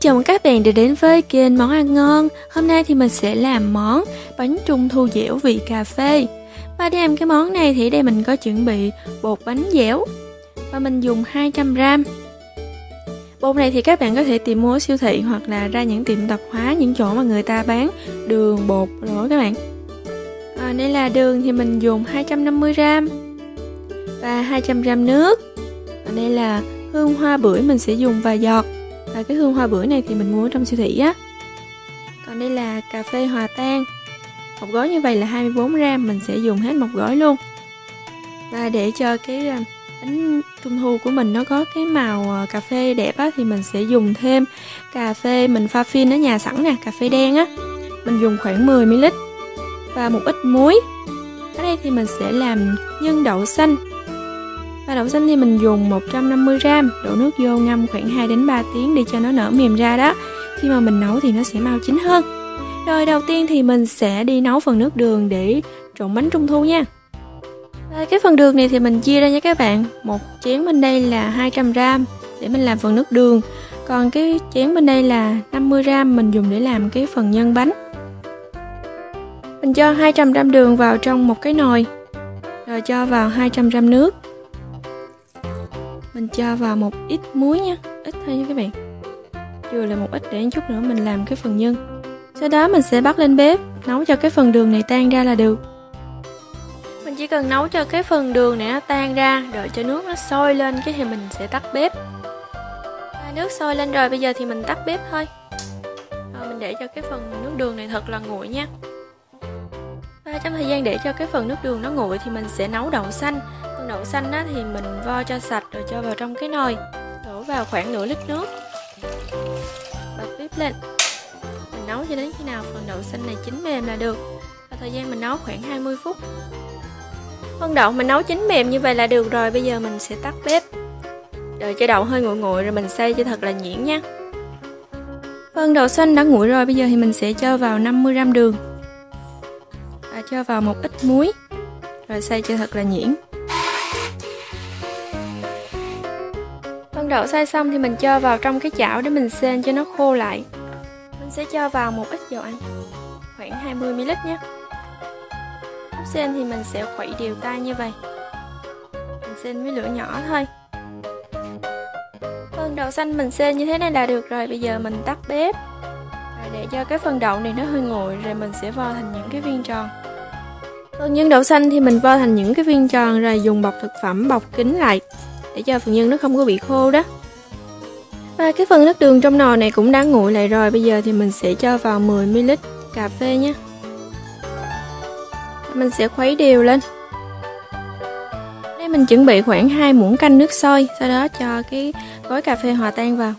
Chào mừng các bạn đã đến với kênh Món Ăn Ngon. Hôm nay thì mình sẽ làm món bánh trung thu dẻo vị cà phê. Và để làm cái món này thì đây mình có chuẩn bị bột bánh dẻo Và mình dùng 200g Bột này thì các bạn có thể tìm mua ở siêu thị hoặc là ra những tiệm tạp hóa Những chỗ mà người ta bán đường, bột rồi các bạn. À, Đây là đường thì mình dùng 250g Và 200g nước. Và đây là hương hoa bưởi mình sẽ dùng vài giọt và cái hương hoa bưởi này thì mình mua ở trong siêu thị á. Còn đây là cà phê hòa tan. Một gói như vậy là 24 gram, mình sẽ dùng hết một gói luôn. Và để cho cái à, bánh trung thu của mình nó có cái màu à, cà phê đẹp á, thì mình sẽ dùng thêm cà phê mình pha phin ở nhà sẵn nè, cà phê đen á. Mình dùng khoảng 10 ml và một ít muối. Ở đây thì mình sẽ làm nhân đậu xanh và đậu xanh thì mình dùng 150g, đổ nước vô ngâm khoảng 2 đến 3 tiếng để cho nó nở mềm ra đó. Khi mà mình nấu thì nó sẽ mau chín hơn. Rồi đầu tiên thì mình sẽ đi nấu phần nước đường để trộn bánh trung thu nha. Và cái phần đường này thì mình chia ra nha các bạn. Một chén bên đây là 200g để mình làm phần nước đường. Còn cái chén bên đây là 50g mình dùng để làm cái phần nhân bánh. Mình cho 200g đường vào trong một cái nồi. Rồi cho vào 200g nước mình cho vào một ít muối nha ít thôi nha các bạn. Chừa là một ít để chút nữa mình làm cái phần nhân. Sau đó mình sẽ bắt lên bếp nấu cho cái phần đường này tan ra là được. Mình chỉ cần nấu cho cái phần đường này nó tan ra đợi cho nước nó sôi lên cái thì mình sẽ tắt bếp. À, nước sôi lên rồi bây giờ thì mình tắt bếp thôi. Rồi mình để cho cái phần nước đường này thật là nguội nha. Và trong thời gian để cho cái phần nước đường nó nguội thì mình sẽ nấu đậu xanh đậu xanh á, thì mình vo cho sạch rồi cho vào trong cái nồi. Đổ vào khoảng nửa lít nước. Bật bếp lên. Mình nấu cho đến khi nào phần đậu xanh này chín mềm là được. Và thời gian mình nấu khoảng 20 phút. Phần đậu mình nấu chín mềm như vậy là được rồi bây giờ mình sẽ tắt bếp. Đợi cho đậu hơi nguội nguội rồi mình xay cho thật là nhuyễn nha. Phần đậu xanh đã nguội rồi bây giờ thì mình sẽ cho vào 50g đường. Và cho vào một ít muối. Rồi xay cho thật là nhuyễn. Đậu xay xong thì mình cho vào trong cái chảo để mình xên cho nó khô lại. Mình sẽ cho vào một ít dầu ăn, Khoảng 20ml nhé. Lúc xên thì mình sẽ khuấy đều tay như vậy. Mình xên với lửa nhỏ thôi. Phần đậu xanh mình xên như thế này là được rồi, Bây giờ mình tắt bếp. Rồi để cho cái phần đậu này nó hơi nguội, Rồi mình sẽ vo thành những cái viên tròn. Phần nhân đậu xanh thì mình vo thành những cái viên tròn, Rồi dùng bọc thực phẩm bọc kín lại để cho phần nhân nó không có bị khô đó. Và cái phần nước đường trong nồi này cũng đã nguội lại rồi. Bây giờ thì mình sẽ cho vào 10ml cà phê nhé mình sẽ khuấy đều lên. Đây, mình chuẩn bị khoảng 2 muỗng canh nước sôi, sau đó cho cái gói cà phê hòa tan vào.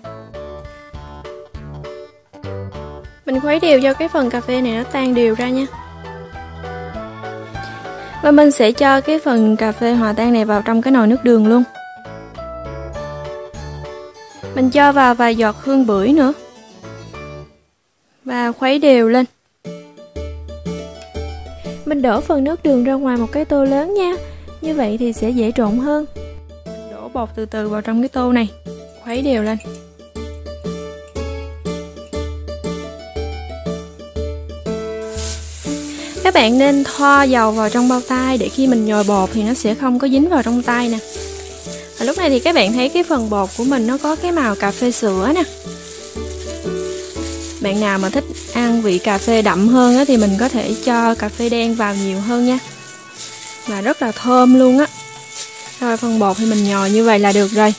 Mình khuấy đều cho cái phần cà phê này nó tan đều ra nha. Và mình sẽ cho cái phần cà phê hòa tan này vào trong cái nồi nước đường luôn mình cho vào vài giọt hương bưởi nữa. Và khuấy đều lên. Mình đổ phần nước đường ra ngoài một cái tô lớn nha. Như vậy thì sẽ dễ trộn hơn. Đổ bột từ từ vào trong cái tô này. Khuấy đều lên. Các bạn nên thoa dầu vào trong bao tay để khi mình nhồi bột thì nó sẽ không có dính vào trong tay nè và lúc này thì các bạn thấy cái phần bột của mình nó có cái màu cà phê sữa nè. Bạn nào mà thích ăn vị cà phê đậm hơn á, thì mình có thể cho cà phê đen vào nhiều hơn nha. Và rất là thơm luôn á. Rồi phần bột thì mình nhồi như vậy là được rồi.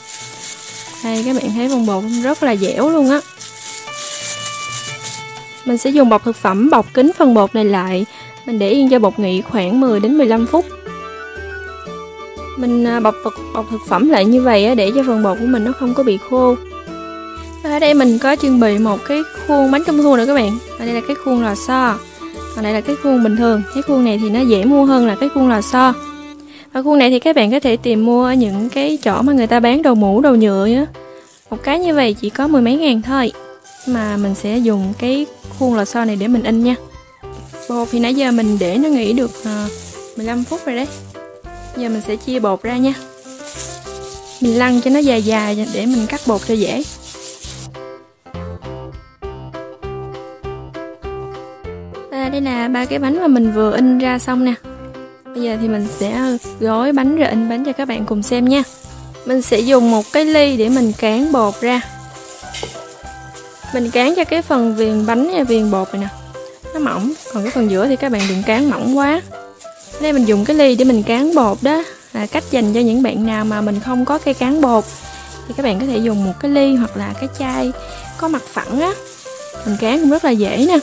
Đây các bạn thấy phần bột rất là dẻo luôn á. Mình sẽ dùng bọc thực phẩm bọc kín phần bột này lại. Mình để yên cho bột nghỉ khoảng 10 đến 15 phút mình à, bọc vật, bọc thực phẩm lại như vậy để cho phần bột của mình nó không có bị khô. Ở đây mình có chuẩn bị một cái khuôn bánh trung thu nữa các bạn. Và đây là cái khuôn lò xo. Còn đây là cái khuôn bình thường. Cái khuôn này thì nó dễ mua hơn là cái khuôn lò xo. Và khuôn này thì các bạn có thể tìm mua ở những cái chỗ mà người ta bán đồ mũ, đồ nhựa á. Một cái như vậy chỉ có mười mấy ngàn thôi. Mà mình sẽ dùng cái khuôn lò xo này để mình in nha. Bột thì nãy giờ mình để nó nghỉ được à, 15 phút rồi đấy giờ mình sẽ chia bột ra nha. Mình lăn cho nó dài dài để mình cắt bột cho dễ. Và đây là ba cái bánh mà mình vừa in ra xong nè. Bây giờ thì mình sẽ gói bánh rồi in bánh cho các bạn cùng xem nha. Mình sẽ dùng một cái ly để mình cán bột ra. Mình cán cho cái phần viền bánh và viền bột này nè. Nó mỏng, còn cái phần giữa thì các bạn đừng cán mỏng quá đây mình dùng cái ly để mình cán bột đó. Là cách dành cho những bạn nào mà mình không có cây cán bột. Thì các bạn có thể dùng một cái ly hoặc là cái chai có mặt phẳng á. Mình cán cũng rất là dễ nè.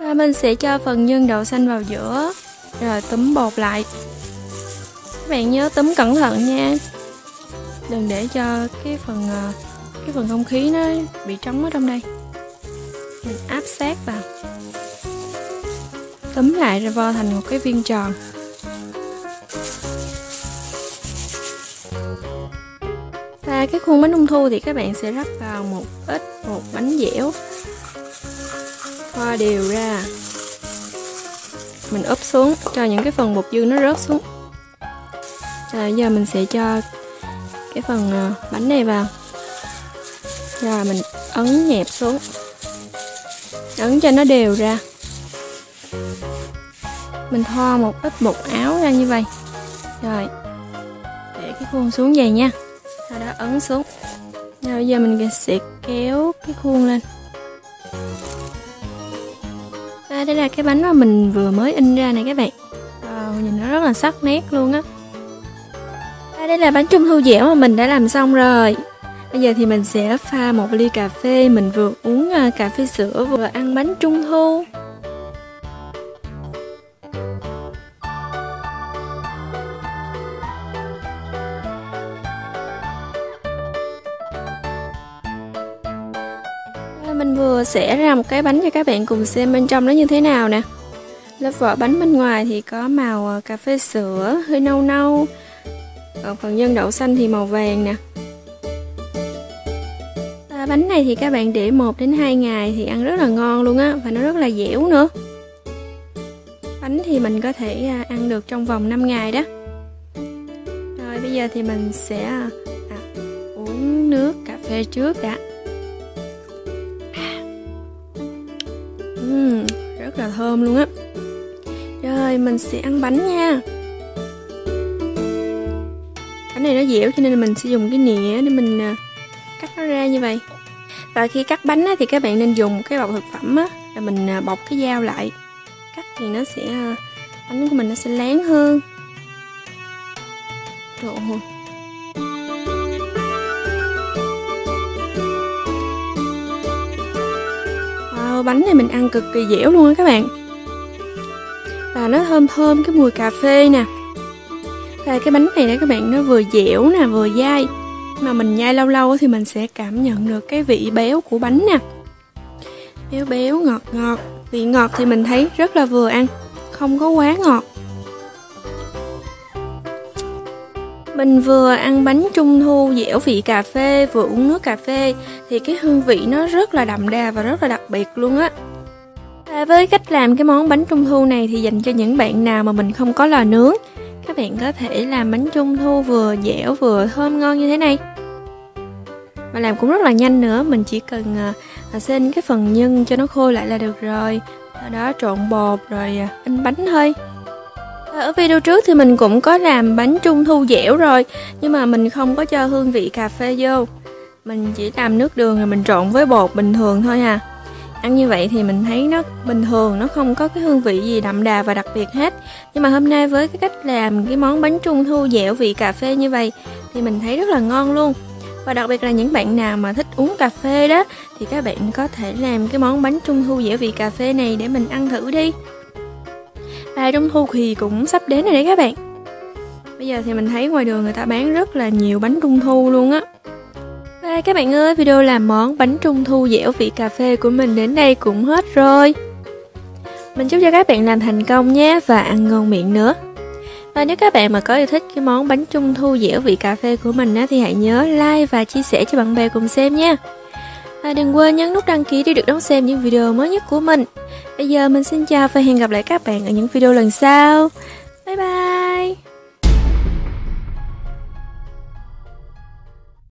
Và mình sẽ cho phần nhân đậu xanh vào giữa, rồi túm bột lại. Các bạn nhớ túm cẩn thận nha. Đừng để cho cái phần à, cái phần không khí nó bị trống ở trong đây. Mình áp sát vào tấm lại rồi vo thành một cái viên tròn. Và cái khuôn bánh trung thu thì các bạn sẽ rắc vào một ít bột bánh dẻo. Khoa đều ra. Mình úp xuống cho những cái phần bột dư nó rớt xuống. Rồi giờ mình sẽ cho cái phần ờ, bánh này vào. Rồi mình ấn nhẹp xuống. Ấn cho nó đều ra mình thoa một ít bột áo ra như vậy. Rồi để cái khuôn xuống vậy nha. Sau đó ấn xuống. Rồi bây giờ mình sẽ kéo cái khuôn lên. À, đây là cái bánh mà mình vừa mới in ra này các bạn. Wow, nhìn nó rất là sắc nét luôn á. À, đây là bánh trung thu dẻo mà mình đã làm xong rồi. Bây giờ thì mình sẽ pha một ly cà phê. Mình vừa uống à, cà phê sữa vừa ăn bánh trung thu. Mình vừa sẽ ra một cái bánh cho các bạn cùng xem bên trong nó như thế nào nè. Lớp vỏ bánh bên ngoài thì có màu ờ, cà phê sữa hơi nâu nâu. Còn phần nhân đậu xanh thì màu vàng nè. À, bánh này thì các bạn để 1 đến 2 ngày thì ăn rất là ngon luôn á và nó rất là dẻo nữa. Bánh thì mình có thể à, ăn được trong vòng 5 ngày đó. Rồi bây giờ thì mình sẽ à, à uống nước cà phê trước đã. Thơm luôn á. Rồi mình sẽ ăn bánh nha. Bánh này nó dẻo cho nên là mình sẽ dùng cái nĩa để mình à, cắt nó ra như vậy. Và khi cắt bánh á, thì các bạn nên dùng cái bọc thực phẩm á, là mình à, bọc cái dao lại. Cắt thì nó sẽ à, bánh của mình nó sẽ láng hơn. Trời ơi. Bánh này mình ăn cực kỳ dẻo luôn á các bạn. Và nó thơm thơm cái mùi cà phê nè. Và cái bánh này đó các bạn, nó vừa dẻo nè, vừa dai. Mà mình nhai lâu lâu thì mình sẽ cảm nhận được cái vị béo của bánh nè. Béo béo, ngọt ngọt. Vị ngọt thì mình thấy rất là vừa ăn, không có quá ngọt. Mình vừa ăn bánh trung thu dẻo vị cà phê vừa uống nước cà phê thì cái hương vị nó rất là đậm đà và rất là đặc biệt luôn á. Và với cách làm cái món bánh trung thu này thì dành cho những bạn nào mà mình không có lò nướng các bạn có thể làm bánh trung thu vừa dẻo vừa thơm ngon như thế này. Mà làm cũng rất là nhanh nữa mình chỉ cần à, à xên cái phần nhân cho nó khô lại là được rồi sau đó trộn bột rồi à, in bánh thôi ở video trước thì mình cũng có làm bánh trung thu dẻo rồi, nhưng mà mình không có cho hương vị cà phê vô. Mình chỉ làm nước đường rồi mình trộn với bột bình thường thôi à. Ăn như vậy thì mình thấy nó bình thường, nó không có cái hương vị gì đậm đà và đặc biệt hết. Nhưng mà hôm nay với cái cách làm cái món bánh trung thu dẻo vị cà phê như vậy thì mình thấy rất là ngon luôn. Và đặc biệt là những bạn nào mà thích uống cà phê đó thì các bạn có thể làm cái món bánh trung thu dẻo vị cà phê này để mình ăn thử đi và trung thu thì cũng sắp đến rồi đấy các bạn bây giờ thì mình thấy ngoài đường người ta bán rất là nhiều bánh trung thu luôn á và các bạn ơi, video làm món bánh trung thu dẻo vị cà phê của mình đến đây cũng hết rồi. Mình chúc cho các bạn làm thành công nhé và ăn ngon miệng nữa. Và nếu các bạn mà có yêu thích cái món bánh trung thu dẻo vị cà phê của mình á, thì hãy nhớ like và chia sẻ cho bạn bè cùng xem nha. Và đừng quên nhấn nút đăng ký để được đón xem những video mới nhất của mình. Bây giờ mình xin chào và hẹn gặp lại các bạn ở những video lần sau.